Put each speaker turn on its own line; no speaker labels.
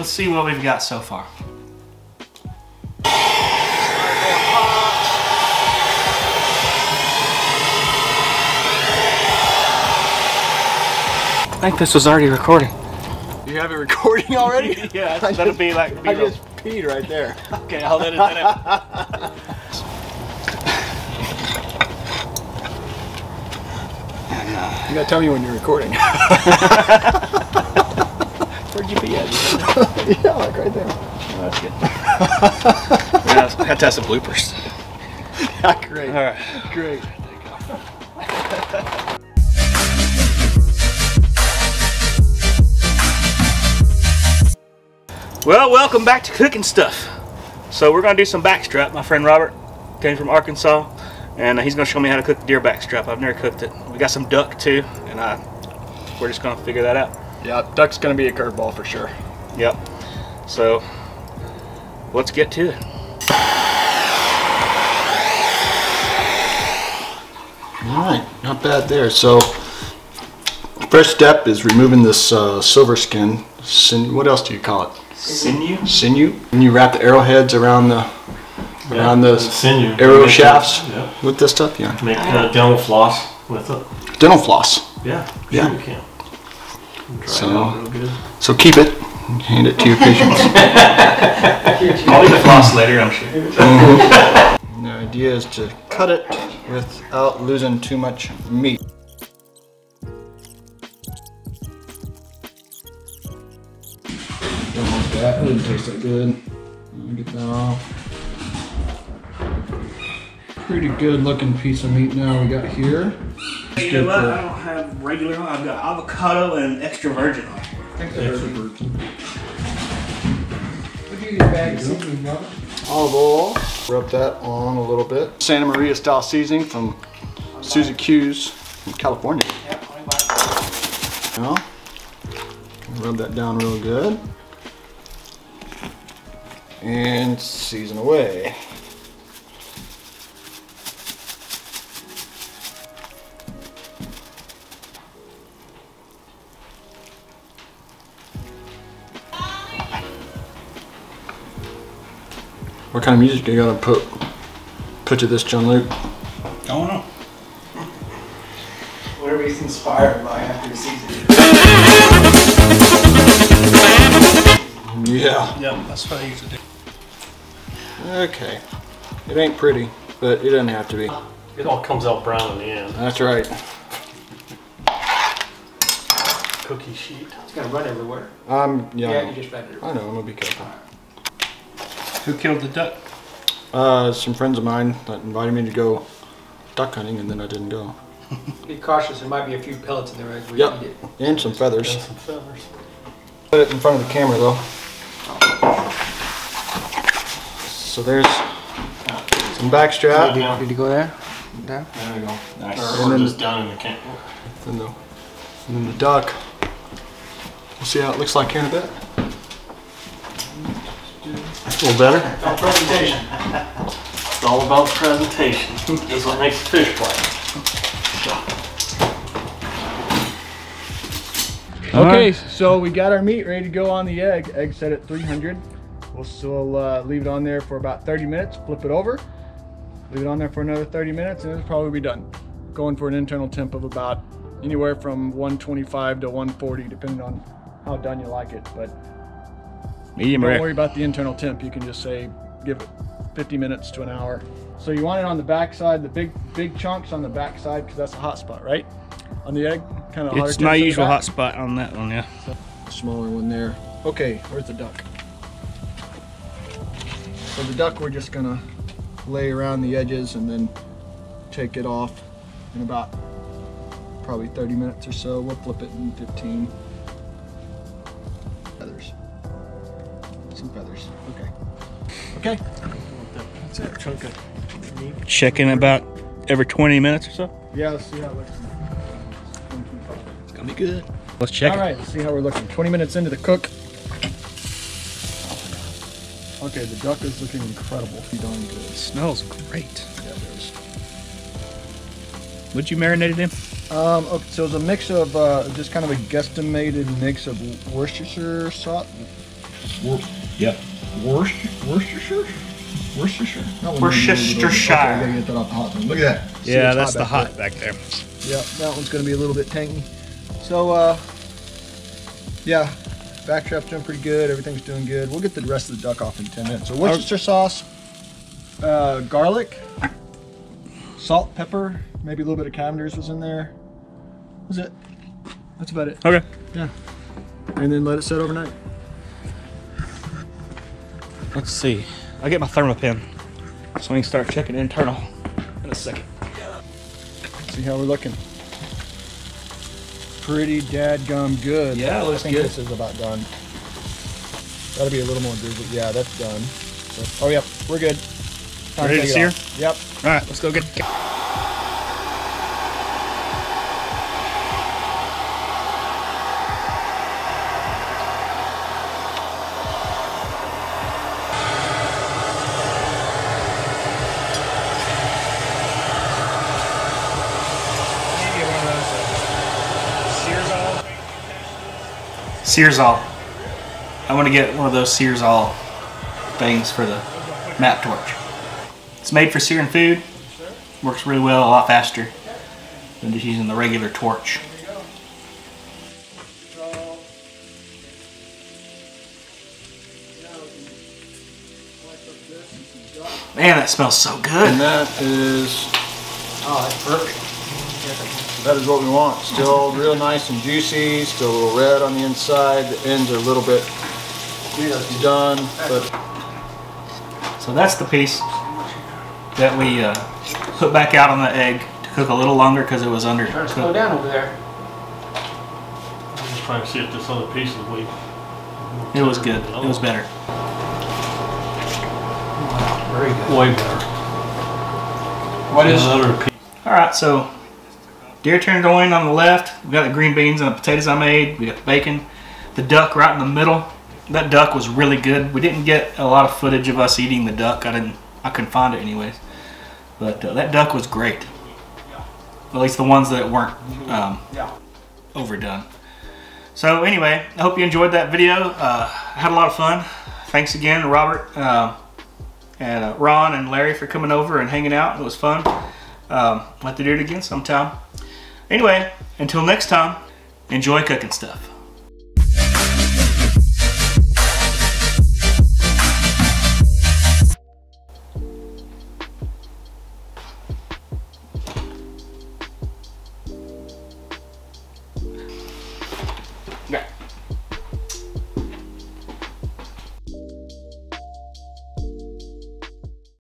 let's see what we've got so far. I think this was already recording.
You have it recording already?
yeah, that'll be like
I just peed right there.
Okay, I'll let it in.
You gotta tell me when you're recording.
Where'd you be at?
yeah, like right there.
Oh, that's good. yeah, had to have some bloopers.
Yeah, great.
All right.
Great.
Well, welcome back to Cook'n Stuff. So we're gonna do some backstrap. My friend Robert came from Arkansas, and he's gonna show me how to cook deer backstrap. I've never cooked it. We got some duck too, and uh, we're just gonna figure that out.
Yeah, duck's gonna be a curveball for sure.
Yep. So let's get to it.
All right, not bad there. So, first step is removing this uh, silver skin. Sin, what else do you call it?
Sinew.
Sinew. And you wrap the arrowheads around the around the
sinew.
arrow
Make
shafts
it- Yeah.
with this stuff. Yeah.
Make uh, dental floss with it.
Dental floss.
Yeah.
Yeah.
You can. Dry
So-
it out real good.
So keep it. Hand it to your patients.
I'll leave the floss later, I'm sure.
the idea is to cut it without losing too much meat. Don't like that. It didn't taste that good. Let me get that off. Pretty good looking piece of meat now we got here.
You know what? I don't have regular. I've got avocado and extra virgin.
Olive oil. Rub that on a little bit. Santa Maria style seasoning from Susie Q's from California. Now, rub that down real good. And season away. What kind of music are you gonna put put to this, John Luke?
I don't know.
Whatever he's inspired by after the season.
Yeah.
Yep, that's what I usually do.
Okay. It ain't pretty, but it doesn't have to be.
It all comes out brown in the end.
That's right.
Cookie sheet.
It's gonna run everywhere.
Um,
Yeah,
yeah.
you just better.
I know. I'm gonna be careful.
Who killed the duck?
Uh, some friends of mine that invited me to go duck hunting, and then I didn't go.
Be cautious. There might be a few pellets in there as we
Yep.
eat it.
And some feathers.
And some feathers.
Put it in front of the camera though. So there's some backstrap.
Yeah.
Did you go there? Down?
There we go.
Nice.
Or,
And then-
just down in the camp.
And the, and then the duck. We'll see how it looks like here in a bit.
A little better.
presentation.
It's all about presentation. That's what makes the fish play.
Okay, so we got our meat ready to go on the egg. Egg set at 300. We'll still uh, leave it on there for about 30 minutes. Flip it over. Leave it on there for another 30 minutes, and it'll probably be done. Going for an internal temp of about anywhere from 125 to 140, depending on how done you like it. But
Medium
don't worry about the internal temp. You can just say give it 50 minutes to an hour. So you want it on the back side, the big big chunks on the back side, because that's a hot spot, right? On the egg, kind of
It's my usual hot spot on that one, yeah.
smaller one there. Okay, where's the duck? So the duck we're just gonna lay around the edges and then take it off in about probably 30 minutes or so. We'll flip it in 15. Okay. That's it. Chunk of meat.
Checking about every 20 minutes or so.
Yeah, let's see how it looks.
It's gonna be good. Let's check
All
it.
right, let's see how we're looking. 20 minutes into the cook. Okay, the duck is looking incredible. Pretty darn good.
smells great.
Yeah, it is.
Would you marinate it in?
Um, okay, so it's a mix of uh, just kind of a guesstimated mix of Worcestershire sauce, Wor- yep. Worcester, Worcestershire? Worcestershire? That one
Worcestershire.
Okay, I gotta get that off the hot one. Look at that. See,
Yeah, that's the
back
hot back there.
there. Yep, that one's gonna be a little bit tangy. So, uh, yeah, backstrap's doing pretty good. Everything's doing good. We'll get the rest of the duck off in 10 minutes. So, Worcester sauce, uh, garlic, salt, pepper, maybe a little bit of Cavender's was in there. That's it. That's about it.
Okay.
Yeah. And then let it set overnight.
Let's see. I'll get my Thermapen so we can start checking internal in a second.
See how we're looking. Pretty dadgum good.
Yeah, looks
I think
good.
this is about done. That'll be a little more drizzly. Yeah, that's done. So- oh, yep, we're good. Time
Ready to sear?
Yep.
All right, let's go get. Searzall. I want to get one of those Searzall things for the map torch. It's made for searing food. Works really well, a lot faster than just using the regular torch. Man, that smells so good.
And that is,
Oh, that's perfect.
That is what we want. Still real nice and juicy, still a little red on the inside. The ends are a little bit done, but
So that's the piece that we uh, put back out on the egg to cook a little longer because it was under.
Trying to slow down over there.
I'm just trying to see if this other piece is weak.
It was good. It was better.
Very good.
Way better.
What is,
The other piece.
All right, so deer tenderloin on the left. We got the green beans and the potatoes I made. We got the bacon, the duck right in the middle. That duck was really good. We didn't get a lot of footage of us eating the duck. I didn't. I couldn't find it anyways. But uh, that duck was great. At least the ones that weren't um, overdone. So anyway, I hope you enjoyed that video. Uh, I had a lot of fun. Thanks again, Robert uh, and Ron and Larry for coming over and hanging out. It was fun. Um, we'll have to do it again sometime. Anyway, until next time, enjoy Cook'n Stuff.